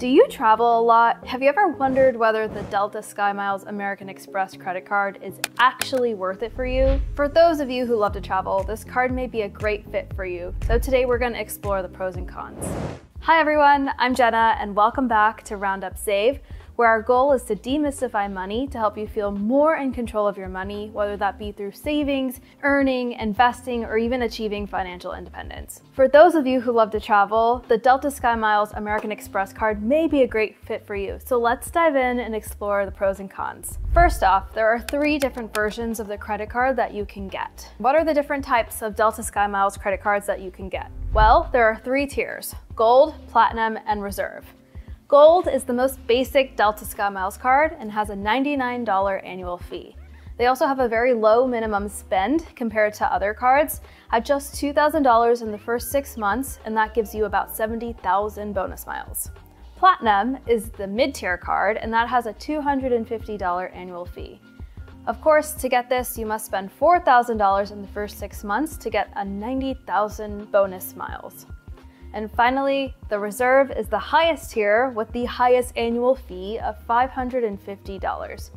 Do you travel a lot? Have you ever wondered whether the Delta SkyMiles American Express credit card is actually worth it for you? For those of you who love to travel, this card may be a great fit for you. So today we're going to explore the pros and cons. Hi everyone, I'm Jenna and welcome back to RoundUpSave where our goal is to demystify money to help you feel more in control of your money, whether that be through savings, earning, investing, or even achieving financial independence. For those of you who love to travel, the Delta SkyMiles American Express card may be a great fit for you. So let's dive in and explore the pros and cons. First off, there are three different versions of the credit card that you can get. What are the different types of Delta SkyMiles credit cards that you can get? Well, there are three tiers, gold, platinum, and reserve. Gold is the most basic Delta SkyMiles card and has a $99 annual fee. They also have a very low minimum spend compared to other cards at just $2,000 in the first six months, and that gives you about 70,000 bonus miles. Platinum is the mid-tier card, and that has a $250 annual fee. Of course, to get this, you must spend $4,000 in the first six months to get a 90,000 bonus miles. And finally, the reserve is the highest tier with the highest annual fee of $550.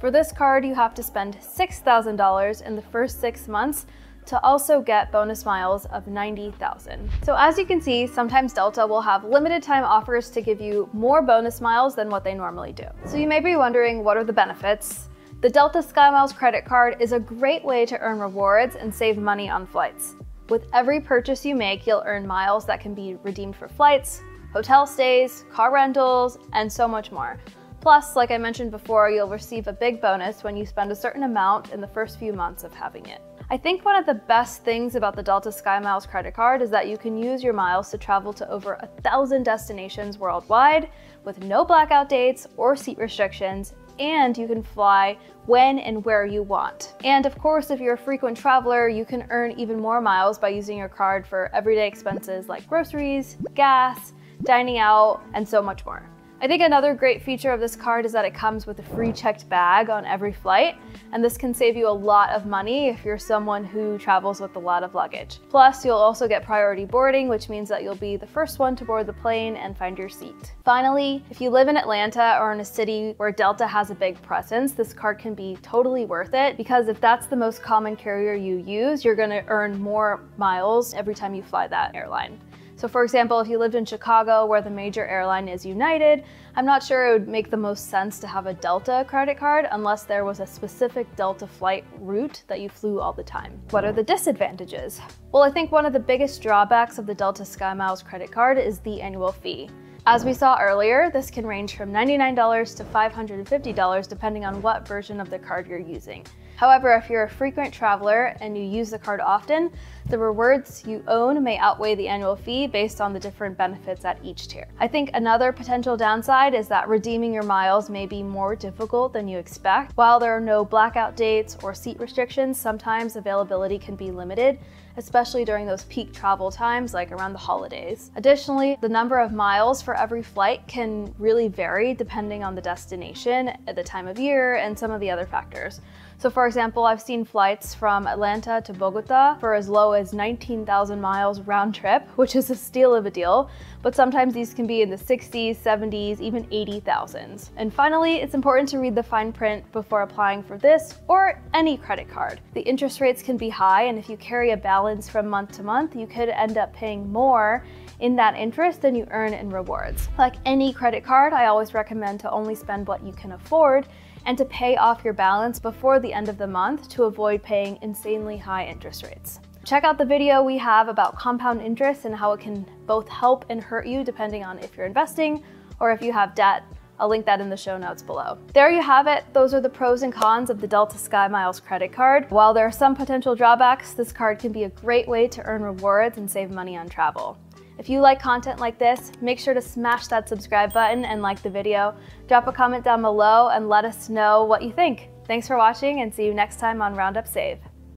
For this card, you have to spend $6,000 in the first six months to also get bonus miles of 90,000. So as you can see, sometimes Delta will have limited time offers to give you more bonus miles than what they normally do. So you may be wondering what are the benefits? The Delta SkyMiles credit card is a great way to earn rewards and save money on flights. With every purchase you make, you'll earn miles that can be redeemed for flights, hotel stays, car rentals, and so much more. Plus, like I mentioned before, you'll receive a big bonus when you spend a certain amount in the first few months of having it. I think one of the best things about the Delta SkyMiles credit card is that you can use your miles to travel to over a thousand destinations worldwide with no blackout dates or seat restrictions and you can fly when and where you want. And of course, if you're a frequent traveler, you can earn even more miles by using your card for everyday expenses like groceries, gas, dining out, and so much more. I think another great feature of this card is that it comes with a free checked bag on every flight, and this can save you a lot of money if you're someone who travels with a lot of luggage. Plus, you'll also get priority boarding, which means that you'll be the first one to board the plane and find your seat. Finally, if you live in Atlanta or in a city where Delta has a big presence, this card can be totally worth it because if that's the most common carrier you use, you're gonna earn more miles every time you fly that airline. So for example, if you lived in Chicago where the major airline is United, I'm not sure it would make the most sense to have a Delta credit card unless there was a specific Delta flight route that you flew all the time. What are the disadvantages? Well, I think one of the biggest drawbacks of the Delta SkyMiles credit card is the annual fee. As we saw earlier, this can range from $99 to $550 depending on what version of the card you're using. However, if you're a frequent traveler and you use the card often, the rewards you own may outweigh the annual fee based on the different benefits at each tier. I think another potential downside is that redeeming your miles may be more difficult than you expect. While there are no blackout dates or seat restrictions, sometimes availability can be limited, especially during those peak travel times like around the holidays. Additionally, the number of miles for every flight can really vary depending on the destination, the time of year, and some of the other factors. So for example, I've seen flights from Atlanta to Bogota for as low as 19,000 miles round trip, which is a steal of a deal, but sometimes these can be in the 60s, 70s, even 80,000s. And finally, it's important to read the fine print before applying for this or any credit card. The interest rates can be high, and if you carry a balance from month to month, you could end up paying more in that interest than you earn in rewards. Like any credit card, I always recommend to only spend what you can afford and to pay off your balance before the end of the month to avoid paying insanely high interest rates. Check out the video we have about compound interest and how it can both help and hurt you depending on if you're investing or if you have debt. I'll link that in the show notes below. There you have it. Those are the pros and cons of the Delta SkyMiles credit card. While there are some potential drawbacks, this card can be a great way to earn rewards and save money on travel. If you like content like this, make sure to smash that subscribe button and like the video. Drop a comment down below and let us know what you think. Thanks for watching and see you next time on RoundUpSave.